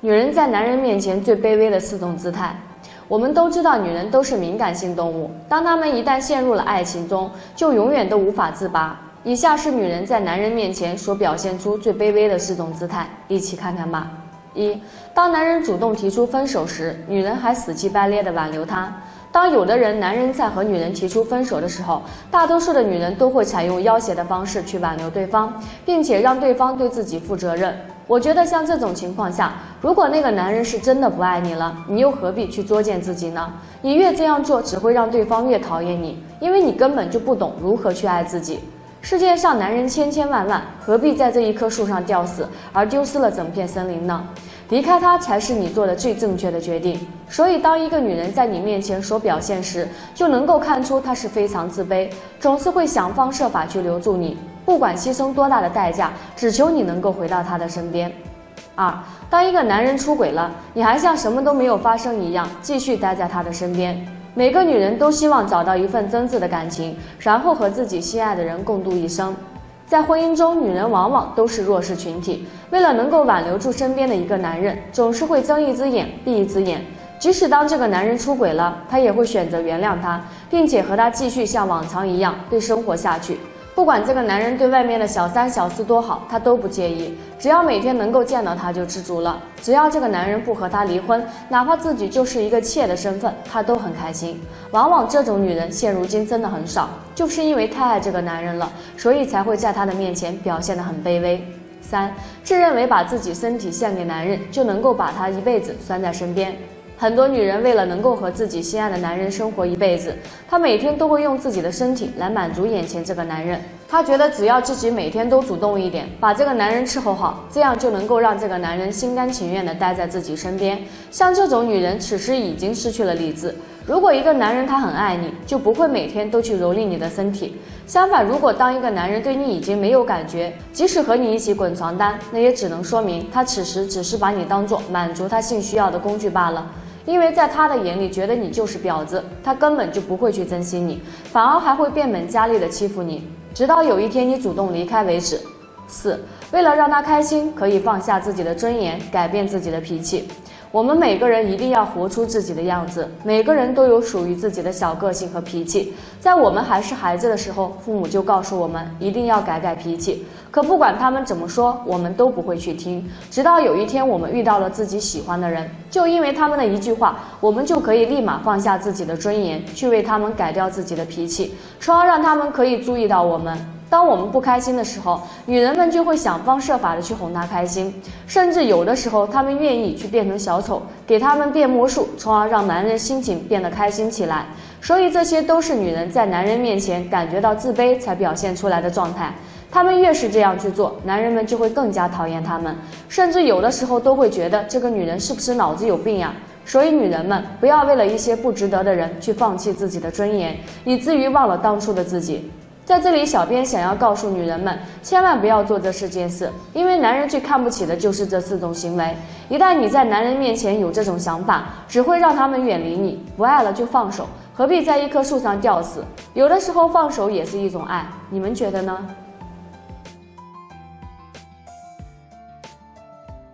女人在男人面前最卑微的四种姿态。我们都知道，女人都是敏感性动物，当她们一旦陷入了爱情中，就永远都无法自拔。以下是女人在男人面前所表现出最卑微的四种姿态，一起看看吧。一，当男人主动提出分手时，女人还死乞白赖地挽留他。当有的人男人在和女人提出分手的时候，大多数的女人都会采用要挟的方式去挽留对方，并且让对方对自己负责任。我觉得像这种情况下，如果那个男人是真的不爱你了，你又何必去作践自己呢？你越这样做，只会让对方越讨厌你，因为你根本就不懂如何去爱自己。世界上男人千千万万，何必在这一棵树上吊死，而丢失了整片森林呢？离开他才是你做的最正确的决定。所以，当一个女人在你面前所表现时，就能够看出她是非常自卑，总是会想方设法去留住你。不管牺牲多大的代价，只求你能够回到她的身边。二，当一个男人出轨了，你还像什么都没有发生一样，继续待在他的身边。每个女人都希望找到一份真挚的感情，然后和自己心爱的人共度一生。在婚姻中，女人往往都是弱势群体，为了能够挽留住身边的一个男人，总是会睁一只眼闭一只眼。即使当这个男人出轨了，她也会选择原谅他，并且和他继续像往常一样对生活下去。不管这个男人对外面的小三小四多好，她都不介意，只要每天能够见到他就知足了。只要这个男人不和她离婚，哪怕自己就是一个妾的身份，她都很开心。往往这种女人现如今真的很少，就是因为太爱这个男人了，所以才会在他的面前表现得很卑微。三，自认为把自己身体献给男人，就能够把他一辈子拴在身边。很多女人为了能够和自己心爱的男人生活一辈子，她每天都会用自己的身体来满足眼前这个男人。她觉得只要自己每天都主动一点，把这个男人伺候好，这样就能够让这个男人心甘情愿地待在自己身边。像这种女人，此时已经失去了理智。如果一个男人他很爱你，就不会每天都去蹂躏你的身体。相反，如果当一个男人对你已经没有感觉，即使和你一起滚床单，那也只能说明他此时只是把你当做满足他性需要的工具罢了。因为在他的眼里，觉得你就是婊子，他根本就不会去珍惜你，反而还会变本加厉的欺负你，直到有一天你主动离开为止。四，为了让他开心，可以放下自己的尊严，改变自己的脾气。我们每个人一定要活出自己的样子，每个人都有属于自己的小个性和脾气。在我们还是孩子的时候，父母就告诉我们一定要改改脾气。可不管他们怎么说，我们都不会去听。直到有一天我们遇到了自己喜欢的人，就因为他们的一句话，我们就可以立马放下自己的尊严，去为他们改掉自己的脾气，从而让他们可以注意到我们。当我们不开心的时候，女人们就会想方设法的去哄他开心，甚至有的时候，她们愿意去变成小丑，给他们变魔术，从而让男人心情变得开心起来。所以，这些都是女人在男人面前感觉到自卑才表现出来的状态。她们越是这样去做，男人们就会更加讨厌她们，甚至有的时候都会觉得这个女人是不是脑子有病呀？所以，女人们不要为了一些不值得的人去放弃自己的尊严，以至于忘了当初的自己。在这里，小编想要告诉女人们，千万不要做这四件事，因为男人最看不起的就是这四种行为。一旦你在男人面前有这种想法，只会让他们远离你。不爱了就放手，何必在一棵树上吊死？有的时候放手也是一种爱，你们觉得呢？